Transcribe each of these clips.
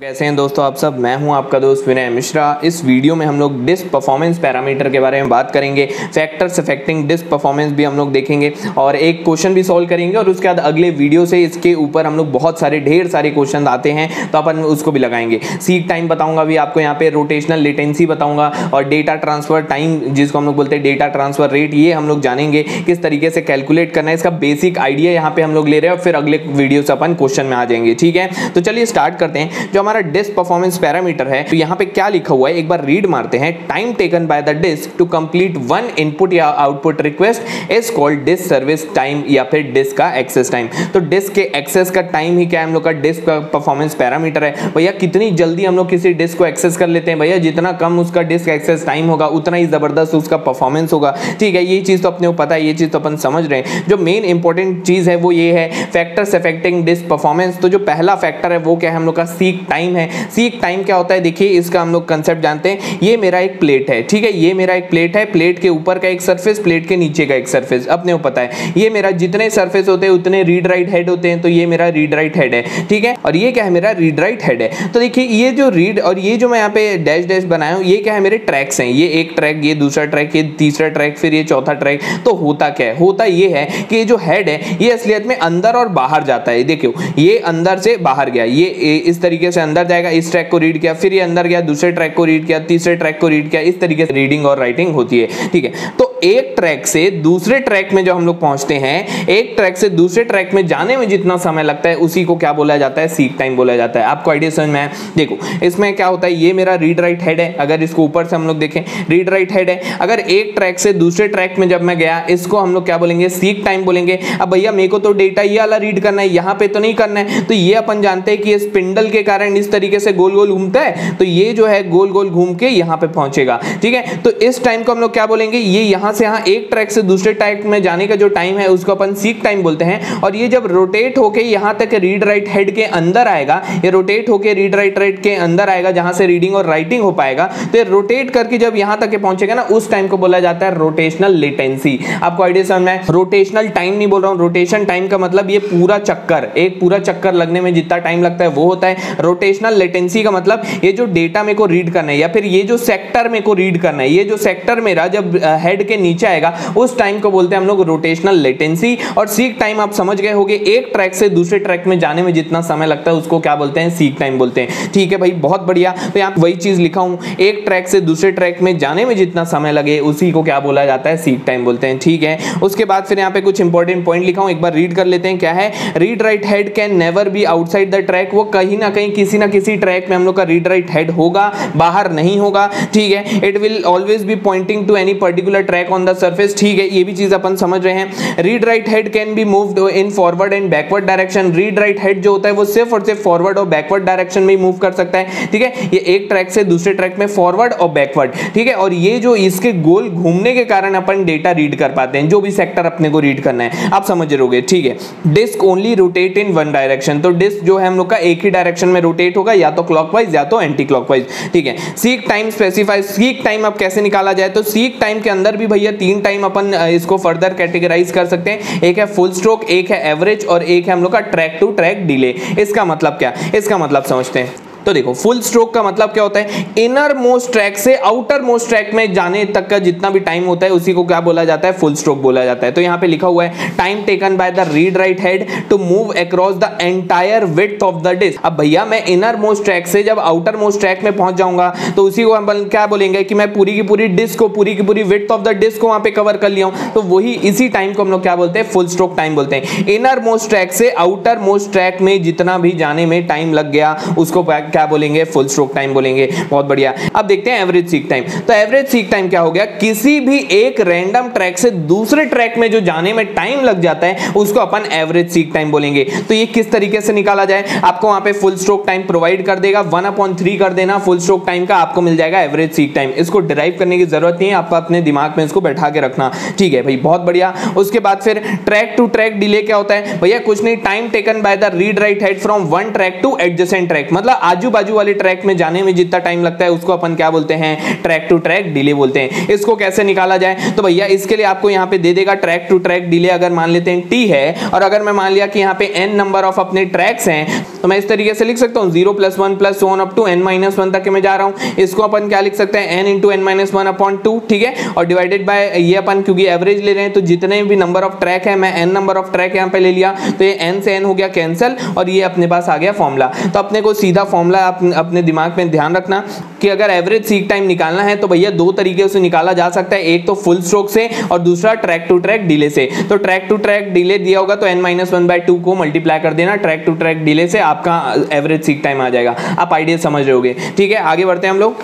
कैसे हैं दोस्तों आप सब? मैं हूँ आपका दोस्त विनय मिश्रा। इस वीडियो में हम लोग डिस्क परफॉर्मेंस पैरामीटर के बारे में बात करेंगे। फैक्टर्स अफेक्टिंग डिस्क परफॉर्मेंस भी हम लोग देखेंगे और एक क्वेश्चन भी सॉल्व करेंगे और उसके बाद अगले वीडियो से इसके ऊपर हम लोग बहुत सारे, ढेर सारे क्वेश्चन आते हैं तो अपन उसको भी लगाएँगे। सीट टाइम बताऊँगा भी आपको यहाँ पे, रोटेशनल लेटेंसी बताऊँगा और डेटा ट्रांसफ़र टाइम जिसको हम लोग बोलते हैं डेटा ट्रांसफ़र रेट, ये हम लोग जानेंगे किस तरीके से कैलकुलेट करना है। इसका बेसिक आइडिया यहाँ पे हम लोग ले रहे हैं और फिर अगले वीडियो से अपन क्वेश्चन में आ जाएँगे, ठीक है? तो चलिए स्टार्ट करते हैं। जो हमारा डिस्क परफॉर्मेंस पैरामीटर है तो यहाँ पे क्या लिखा हुआ है? एक बार रीड मारते हैं। Time taken by the disk to complete one input or output request is called disk service time या फिर डिस्क का एक्सेस टाइम तो डिस्क के एक्सेस का टाइम ही क्या है? हम लोग का डिस्क का परफॉर्मेंस पैरामीटर है। भैया, कितनी जल्दी हम लोग किसी डिस्क को एक्सेस कर लेते हैं? भैया, जितना कम उसका डिस्क एक्सेस टाइम होगा, उतना ही ज़बरदस्त उसका परफॉर्मेंस होगा। ठीक है, ये चीज़ तो अपने को पता है, ये चीज़ तो अपन समझ रहे हैं। जो मेन इंपॉर्टेंट चीज़ है, वो ये है फैक्टर्स अफेक्टिंग डिस्क परफॉर्मेंस तो जो पहला फैक्टर है, वो क्या है? हम लोग का सीक टाइम है। सीक टाइम क्या होता है? देखिए, इसका हम लोग कंसेप्ट जानते हैं। ये मेरा एक प्लेट है, ठीक है? ये मेरा एक प्लेट है। प्लेट के ऊपर का एक सरफेस प्लेट के नीचे का एक सरफेस अपने को पता है। ये मेरा जितने सरफेस होते हैं, उतने रीड राइट हेड होते हैं तो ये मेरा रीड राइट हेड है, ठीक है? और ये क्या है? मेरा रीड राइट हेड है। तो देखिए, ये जो रीड और ये जो मैं यहाँ पे डैश डैश बनाया हूँ, ये क्या है? मेरे ट्रैक्स हैं। ये एक ट्रैक ये दूसरा ट्रैक ये तीसरा ट्रैक फिर ये चौथा ट्रैक तो होता क्या है? होता ये है कि जो हेड है, ये असलियत में अंदर और बाहर जाता है। देखियो, ये अंदर से बाहर गया। ये इस तरीके से अंदर जाएगा, इस ट्रैक को रीड किया, फिर ये अंदर गया, दूसरे ट्रैक को रीड किया, तीसरे ट्रैक को रीड किया, इस तरीके से रीडिंग और राइटिंग होती है, ठीक है? तो एक ट्रैक से दूसरे ट्रैक में जो हम लोग पहुँचते हैं, एक ट्रैक से दूसरे ट्रैक में जाने में जितना समय लगता है, उसी को क्या बोला जाता है? सीक टाइम बोला जाता है। आपको आइडिया समझ में है देखो, इसमें क्या होता है? ये मेरा रीड राइट हेड है। अगर इसको ऊपर से हम लोग देखें रीड राइट हेड है। अगर एक ट्रैक से दूसरे ट्रैक में जब मैं गया, इसको हम लोग क्या बोलेंगे? सीक टाइम बोलेंगे। अब भैया, मेरे को तो डेटा ये वाला रीड करना है, यहाँ पे तो नहीं करना है। तो ये अपन जानते हैं कि ये स्पिंडल के कारण इस तरीके से गोल गोल घूमता है। तो ये जो है गोल गोल घूम के यहाँ पे पहुंचेगा। ठीक है? तो इस टाइम को हम लोग क्या बोलेंगे? ये यहाँ से यहाँ एक ट्रैक से दूसरे ट्रैक में जाने का जो टाइम है, उसको अपन सीक टाइम बोलते हैं। और ये जब रोटेट होके यहाँ तक रीड राइट हेड के अंदर आएगा, ये रोटेट होके रीड राइट राइट के अंदर आएगा, जहाँ से रीडिंग और राइटिंग हो पाएगा तो रोटेट करके जब यहाँ तक पहुंचेगा ना, उस टाइम को बोला जाता है रोटेशनल लेटेंसी आपको आइडिया समझ में रोटेशनल टाइम नहीं बोल रहा हूँ रोटेशन टाइम का मतलब ये पूरा चक्कर, एक पूरा चक्कर लगने में जितना टाइम लगता है, वो होता है। रोटेशनल लेटेंसी का मतलब ये जो डेटा मेरे को रीड करना है, या फिर ये जो सेक्टर मेरे को रीड करना है, ये जो सेक्टर मेरा जब हेड के नीचे आएगा। उस टाइम को बोलते हैं हम लोग रोटेशनल लेटेंसी और सीक टाइम आप समझ गए होंगे, एक ट्रैक से दूसरे ट्रैक में जाने में जितना समय लगता है, उसको क्या बोलते हैं? सीक टाइम बोलते हैं। ठीक है भाई, बहुत बढ़िया। तो यहाँ वही चीज़ लिखा हूँ। एक ट्रैक से दूसरे ट्रैक में जाने में जितना समय लगे, उसी को क्या बोला जाता है? सीक टाइम बोलते हैं। ठीक है? उसके बाद फिर यहाँ पे कुछ इंपॉर्टेंट पॉइंट लिखा हूँ। एक बार रीड कर लेते हैं। क्या है? Read write head can never be outside the track वो कहीं ना कहीं किसी ना किसी ट्रैक में हम लोग का रीड राइट हेड होगा, बाहर नहीं होगा। ठीक है? It will always be pointing to any particular track on the surface ठीक है, ये भी चीज़ अपन समझ रहे हैं। Read write head can be moved in forward and backward direction read write head जो होता है, वो सिर्फ़ और सिर्फ़ फॉरवर्ड और बैकवर्ड डायरेक्शन में मूव कर सकता है, ठीक है? ये एक ट्रैक से दूसरे ट्रैक में फॉरवर्ड और बैकवर्ड ठीक है? और ये जो इसके गोल घूमने के कारण अपन डेटा रीड कर पाते हैं, जो भी सेक्टर अपने को रीड करना है। आप समझ रहोगे, ठीक है? Disk only rotate in one direction तो डिस्क जो है, हम लोग का एक ही डायरेक्शन में रोटेट होगा, या तो क्लॉकवाइज या तो एंटी क्लॉकवाइज ठीक है? Seek time specify seek time अब कैसे निकाला जाए? तो सीक टाइम के अंदर भी भैया, तीन टाइम अपन इसको फर्दर कैटेगराइज कर सकते हैं। एक है फुल स्ट्रोक एक है एवरेज और एक है हम लोग का ट्रैक टू ट्रैक डिले इसका मतलब क्या? इसका मतलब समझते हैं। तो देखो फुल स्ट्रोक का मतलब क्या होता है? इनर मोस्ट ट्रैक से आउटर मोस्ट ट्रैक में जाने तक का जितना भी टाइम होता है, उसी को क्या बोला जाता है? फुल स्ट्रोक बोला जाता है। तो यहाँ पे लिखा हुआ है time taken by the read write head to move across the entire width of the disk अब भैया, मैं इनर मोस्ट ट्रैक से जब आउटर मोस्ट ट्रैक में पहुँच जाऊँगा तो उसी को हम क्या बोलेंगे कि मैं पूरी की पूरी डिस्क को, पूरी की पूरी विथ ऑफ़ द डिस्क को वहाँ पे कवर कर लिया हूँ। तो वही इसी टाइम को हम लोग क्या बोलते हैं? फुल स्ट्रोक टाइम बोलते हैं। इनर मोस्ट ट्रैक से आउटर मोस्ट ट्रैक में जितना भी जाने में टाइम लग गया, उसको क्या बोलेंगे? फुल स्ट्रोक टाइम बोलेंगे। बहुत बढ़िया। अब देखते हैं एवरेज सीक टाइम तो एवरेज सीक टाइम क्या हो गया? किसी भी एक रैंडम ट्रैक से दूसरे ट्रैक में जो जाने में टाइम लग जाता है, उसको अपन एवरेज सीक टाइम बोलेंगे। तो ये किस तरीके से निकाला जाए? आपको वहाँ पे फुल स्ट्रोक टाइम प्रोवाइड कर देगा। वन अपॉन थ्री कर देना। फुल स्ट्रोक टाइम का आपको मिल जाएगा एवरेज सीक टाइम इसको डिराइव करने की ज़रूरत नहीं है। आपको अपने दिमाग में इसको बैठा के रखना। ठीक है भाई, बहुत बढ़िया। उसके बाद फिर ट्रैक टू ट्रैक डिले क्या होता है? भैया, कुछ नहीं। Time taken by the read write head from one track to adjacent track मतलब आजू बाजू वाले ट्रैक में जाने में जितना टाइम लगता है, उसको अपन क्या बोलते हैं? ट्रैक टू ट्रैक डिले बोलते हैं। इसको कैसे निकाला जाए? तो भैया, इसके लिए आपको यहाँ पे दे देगा ट्रैक टू ट्रैक डिले अगर मान लेते हैं टी है, और अगर मैं मान लिया कि यहाँ पे एन नंबर ऑफ़ अपने ट्रैक्स हैं तो मैं इस तरीके से लिख सकता हूँ। Zero plus one plus one up to n minus one तक मैं जा रहा हूँ। इसको अपन क्या लिख सकते हैं? N into n minus one upon two ठीक है? और डिवाइडेड बाय ये अपन, क्योंकि एवरेज ले रहे हैं तो जितने भी नंबर ऑफ़ ट्रैक है, मैं एन नंबर ऑफ़ ट्रैक यहाँ पे ले लिया। तो ये एन से एन हो गया कैंसिल और ये अपने पास आ गया फॉर्मूला तो अपने को सीधा फॉर्मूला अपने दिमाग में ध्यान रखना कि अगर एवरेज सीक टाइम निकालना है तो भैया दो तरीके से निकाला जा सकता है। एक तो फुल स्ट्रोक से और दूसरा ट्रैक टू ट्रैक डिले से। तो ट्रैक टू ट्रैक डिले दिया होगा तो n minus one by two को मल्टीप्लाई कर देना। ट्रैक टू ट्रैक डिले से आपका एवरेज सीक टाइम आ जाएगा। आप आइडिया समझ रहे ठीक है, आगे बढ़ते हैं हम लोग।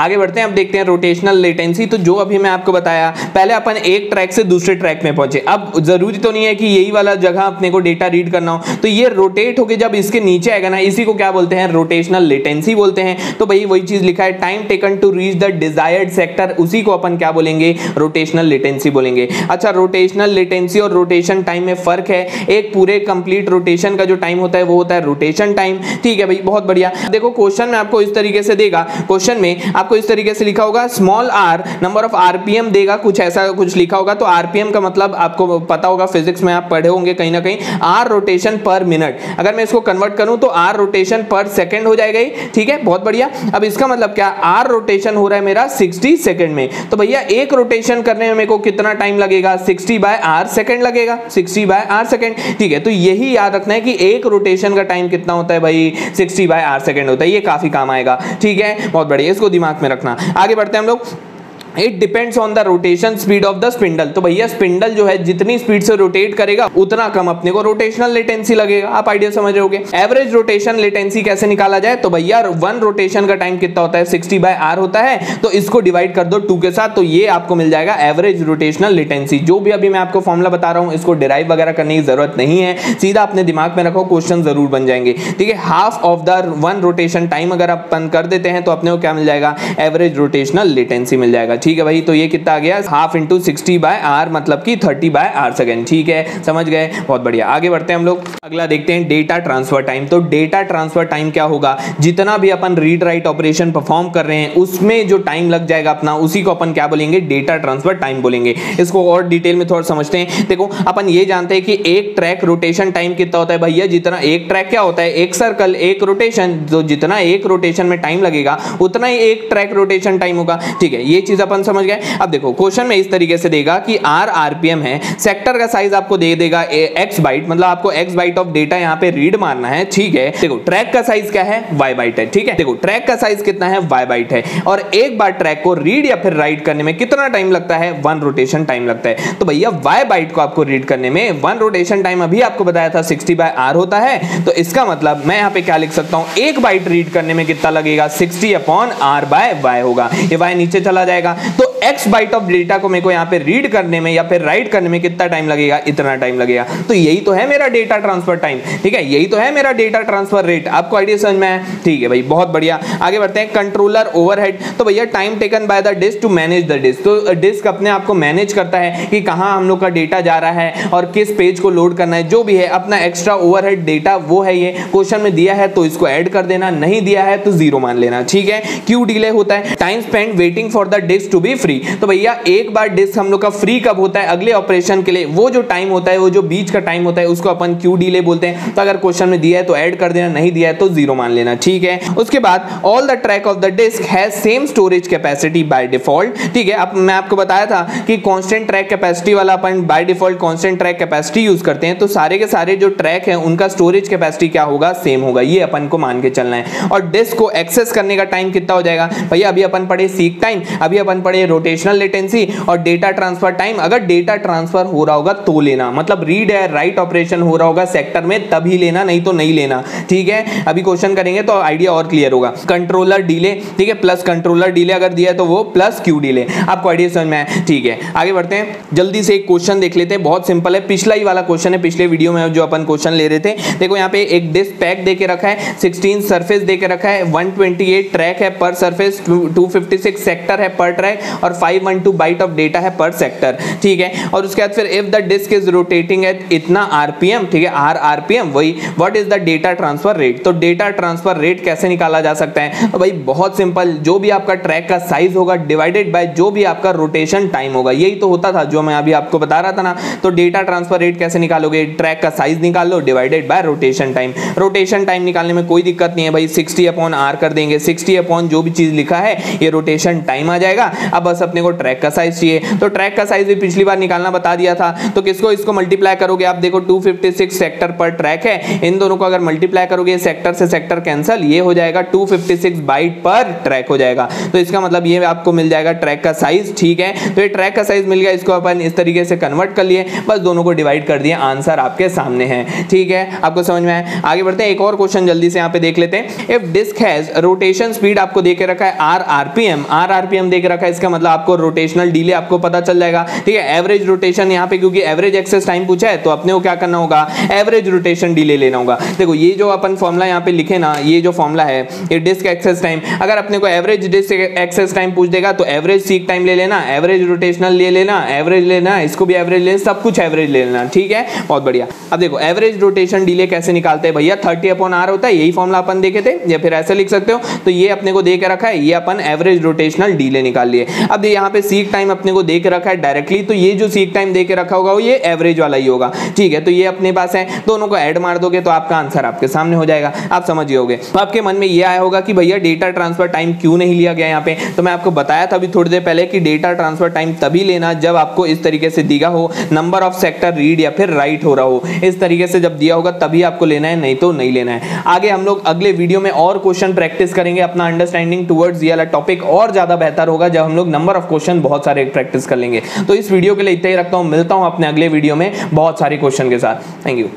आगे बढ़ते हैं, अब देखते हैं रोटेशनल लेटेंसी तो जो अभी मैं आपको बताया, पहले अपन एक ट्रैक से दूसरे ट्रैक में पहुँचे। अब ज़रूरी तो नहीं है कि यही वाला जगह अपने को डेटा रीड करना हो। तो ये रोटेट होकर जब इसके नीचे आएगा ना, इसी को क्या बोलते हैं? रोटेशनल लेटेंसी बोलते हैं। तो भाई वही चीज़ लिखा है time taken to reach the desired sector उसी को अपन क्या बोलेंगे? रोटेशनल लेटेंसी बोलेंगे। अच्छा रोटेशनल लेटेंसी और रोटेशन टाइम में फ़र्क है। एक पूरे कंप्लीट रोटेशन का जो टाइम होता है, वो होता है रोटेशन टाइम ठीक है भाई, बहुत बढ़िया। देखो क्वेश्चन में आपको इस तरीके से देगा। क्वेश्चन में आप आपको इस तरीके से लिखा होगा small r number of RPM देगा कुछ ऐसा कुछ लिखा होगा तो आरपीएम का मतलब आपको पता होगा फिजिक्स में आप पढ़े होंगे कहीं ना कहीं आर रोटेशन पर मिनट अगर मैं इसको कन्वर्ट करूँ तो आर रोटेशन पर सेकंड हो जाएगा ठीक है? बहुत बढ़िया. अब इसका मतलब क्या? आर रोटेशन हो रहा है मेरा 60 सेकंड में. तो भैया, एक रोटेशन करने में मेरे को कितना टाइम लगेगा? 60 बाय आर सेकंड लगेगा. 60 बाय आर सेकंड ठीक है तो यही याद रखना है कि एक रोटेशन का टाइम कितना होता है भाई? 60 बाय आर सेकंड होता है. ये काफ़ी काम आएगा. ठीक है? बहुत बढ़िया. इसको दिमाग में रखना। आगे बढ़ते हैं हम लोग। It depends on the rotation speed of the spindle तो भैया स्पिंडल जो है, जितनी स्पीड से रोटेट करेगा, उतना कम अपने को रोटेशनल लेटेंसी लगेगा। आप आइडिया समझ रहे एवरेज रोटेशन लेटेंसी कैसे निकाला जाए? तो भैया वन रोटेशन का टाइम कितना होता है? सिक्सटी बाय आर होता है। तो इसको डिवाइड कर दो टू के साथ तो ये आपको मिल जाएगा एवरेज रोटेशनल लेटेंसी जो भी अभी मैं आपको फॉर्मुला बता रहा हूँ, इसको डिराइव वगैरह करने की ज़रूरत नहीं है। सीधा अपने दिमाग में रखो क्वेश्चन ज़रूर बन जाएँगे। ठीक है half of the one rotation time अगर अपन कर देते हैं तो अपने को क्या मिल जाएगा? एवरेज रोटेशनल लेटेंसी मिल जाएगा। ठीक है भाई तो ये कितना आ गया? Half into sixty by r मतलब की थर्टी बाय आर सेकेंड ठीक है? समझ गए? बहुत बढ़िया। आगे बढ़ते हैं हम लोग। अगला देखते हैं डेटा ट्रांसफ़र टाइम तो डेटा ट्रांसफ़र टाइम क्या होगा? जितना भी अपन रीड राइट ऑपरेशन परफॉर्म कर रहे हैं, उसमें जो टाइम लग जाएगा अपना, उसी को अपन क्या बोलेंगे? डेटा ट्रांसफ़र टाइम बोलेंगे। इसको और डिटेल में थोड़ा समझते हैं। देखो, अपन ये जानते हैं कि एक ट्रैक रोटेशन टाइम कितना होता है भैया? जितना एक ट्रैक क्या होता है? एक सर्कल एक रोटेशन जो जितना एक रोटेशन में टाइम लगेगा, उतना ही एक ट्रैक रोटेशन टाइम होगा। ठीक है, ये चीज़ समझ गए। अब देखो क्वेश्चन में इस तरीके से देगा कि आर आरपीएम है। सेक्टर का साइज़ आपको दे देगा एक्स बाइट मतलब आपको एक्स बाइट ऑफ़ डेटा यहाँ पे रीड मारना है, ठीक है? देखो ट्रैक का साइज़ क्या है? वाई बाइट है, ठीक है? देखो ट्रैक का साइज़ कितना है? वाई बाइट है। और एक बार ट्रैक को रीड या फिर राइट करने में कितना टाइम लगता है? वन रोटेशन टाइम लगता है। तो भैया वाई बाइट को आपको रीड करने में वन रोटेशन टाइम अभी आपको बताया था सिक्सटी बाय आर होता है। तो इसका मतलब मैं यहाँ पे क्या लिख सकता हूँ? एक बाइट रीड करने में कितना लगेगा? Sixty upon r by y होगा। ये वाई नीचे चला जाएगा। एक्स बाइट ऑफ़ डेटा को मेरे को यहाँ पे रीड करने में या फिर राइट करने में कितना टाइम लगेगा? इतना टाइम लगेगा। तो यही तो है मेरा डेटा ट्रांसफ़र टाइम ठीक है? यही तो है मेरा डेटा ट्रांसफ़र रेट आपको आइडिया समझ में है ठीक है भाई, बहुत बढ़िया। आगे बढ़ते हैं कंट्रोलर ओवरहेड तो भैया time taken by the disk to manage the disk तो डिस्क अपने आप को मैनेज करता है कि कहाँ हम लोग का डेटा जा रहा है और किस पेज को लोड करना है। जो भी है, अपना एक्स्ट्रा ओवरहेड डेटा वो है ये। क्वेश्चन में दिया है तो इसको ऐड कर देना। नहीं दिया है तो ज़ीरो मान लेना, ठीक है? क्यू डिले होता है? Time spend waiting for the disk to be free तो भैया, एक बार डिस्क हम लोग का फ्री कब होता है? अगले ऑपरेशन के लिए, वो जो टाइम होता है, वो जो बीच का टाइम होता है, उसको अपन क्यू डिले बोलते हैं। तो अगर क्वेश्चन में दिया है तो ऐड कर देना, नहीं दिया है तो ज़ीरो मान लेना, ठीक है? उसके बाद all the track of the disk has same storage capacity by default ठीक है? अब मैं आपको बताया था कि कांस्टेंट ट्रैक कैपेसिटी वाला अपन by default constant track capacity use करते हैं तो सारे के सारे जो ट्रैक है, उनका स्टोरेज कैपेसिटी क्या होगा? सेम होगा। ये अपन को मान के चलना है। और डिस्क को एक्सेस करने का टाइम कितना हो जाएगा? भैया, अभी अपन पढ़े सीक टाइम अभी अपन पढ़े रोटेशनल लेटेंसी और डेटा ट्रांसफ़र टाइम अगर डेटा ट्रांसफ़र हो रहा होगा तो लेना। मतलब रीड है राइट ऑपरेशन हो रहा होगा सेक्टर में, तभी लेना, नहीं तो नहीं लेना। ठीक है? अभी क्वेश्चन करेंगे तो आइडिया और क्लियर होगा। कंट्रोलर डिले ठीक है? प्लस कंट्रोलर डिले अगर दिया तो वो प्लस क्यू डिले आपको आइडिया समझ में ठीक है। आगे बढ़ते हैं। जल्दी से एक क्वेश्चन देख लेते हैं। बहुत सिंपल है। पिछला ही वाला क्वेश्चन है। पिछले वीडियो में जो अपन क्वेश्चन ले रहे थे। देखो यहाँ पे एक डिस्क पैक दे के रखा है। 16 सरफेस दे के रखा है। 128 ट्रैक है पर सरफेस 256 सेक्टर है पर ट्रैक और और 512 बाइट ऑफ़ डेटा है पर सेक्टर ठीक है? और उसके बाद फिर if the disk is rotating at इतना आरपीएम ठीक है? आर आरपीएम वही what is the data transfer rate तो डेटा ट्रांसफ़र रेट कैसे निकाला जा सकता है? तो भाई, बहुत सिंपल जो भी आपका ट्रैक का साइज़ होगा डिवाइडेड बाय जो भी आपका रोटेशन टाइम होगा, यही तो होता था, जो मैं अभी आपको बता रहा था ना। तो डेटा ट्रांसफ़र रेट कैसे निकालोगे? ट्रैक का साइज़ निकाल लो divided by rotation time rotation time निकालने में कोई दिक्कत नहीं है भाई सिक्सटी अपॉन आर कर देंगे। सिक्सटी अपॉन जो भी चीज़ लिखा है, ये रोटेशन टाइम आ जाएगा। अब बस अपने को ट्रैक का साइज़ चाहिए। तो ट्रैक का साइज़ भी पिछली बार निकालना बता दिया था। तो किसको इसको मल्टीप्लाई करोगे? आप देखो 256 सेक्टर पर ट्रैक है। इन दोनों को अगर मल्टीप्लाई करोगे सेक्टर से सेक्टर कैंसिल ये हो जाएगा 256 बाइट पर ट्रैक हो जाएगा। तो इसका मतलब ये आपको मिल जाएगा ट्रैक का साइज़ ठीक है? तो ये ट्रैक का साइज़ मिल गया, इसको अपन इस तरीके से कन्वर्ट कर लिए। बस दोनों को डिवाइड कर दिए आंसर आपके सामने है। ठीक है? आपको समझ में आए आगे बढ़ते हैं, एक और क्वेश्चन जल्दी से यहाँ पे देख लेते हैं। If disk has rotation speed आपको देके रखा है आर आरपीएम आर आरपीएम देके रखा है, इसका मतलब आपको रोटेशनल डिले आपको पता चल जाएगा। ठीक है एवरेज रोटेशन यहाँ पे क्योंकि एवरेज एक्सेस टाइम पूछा है तो अपने को क्या करना होगा? एवरेज रोटेशन डिले लेना होगा। देखो, ये जो अपन फॉर्मुला यहाँ पे लिखे ना, ये जो फॉर्मुला है, ये डिस्क एक्सेस टाइम अगर अपने को एवरेज डिस्क एक्सेस टाइम पूछ देगा तो एवरेज सीक टाइम ले लेना एवरेज रोटेशनल ले लेना एवरेज लेना, इसको भी एवरेज लेना, सब कुछ एवरेज ले लेना, ठीक है? बहुत बढ़िया। अब देखो एवरेज रोटेशन डिले कैसे निकालते हैं भैया? थर्टी अपॉन आर होता है, यही फॉर्मुला अपन देखे थे, या फिर ऐसे लिख सकते हो? तो ये अपने को दे के रखा है, ये अपन एवरेज रोटेशनल डिले निकाल लिए। अब यहाँ पे सीक टाइम अपने को दे के रखा है डायरेक्टली तो ये जो सीक टाइम दे के रखा होगा वो ये एवरेज वाला ही होगा। ठीक है तो ये अपने पास है। दोनों को ऐड मार दोगे तो आपका आंसर आपके सामने हो जाएगा। आप समझिए होगे तो आपके मन में ये आया होगा कि भैया डेटा ट्रांसफ़र टाइम क्यों नहीं लिया गया यहाँ पे? तो मैं आपको बताया था अभी थोड़ी देर पहले कि डेटा ट्रांसफ़र टाइम तभी लेना जब आपको इस तरीके से दिया हो नंबर ऑफ़ सेक्टर रीड या फिर राइट हो रहा हो। इस तरीके से जब दिया होगा तभी आपको लेना है, नहीं तो नहीं लेना है। आगे हम लोग अगले वीडियो में और क्वेश्चन प्रैक्टिस करेंगे। अपना अंडरस्टैंडिंग टुवर्ड्स ये वाला टॉपिक और ज़्यादा बेहतर होगा जब हम लोग नंबर ऑफ़ क्वेश्चन बहुत सारे प्रैक्टिस कर लेंगे। तो इस वीडियो के लिए इतना ही रखता हूँ। मिलता हूँ अपने अगले वीडियो में बहुत सारे क्वेश्चन के साथ। Thank you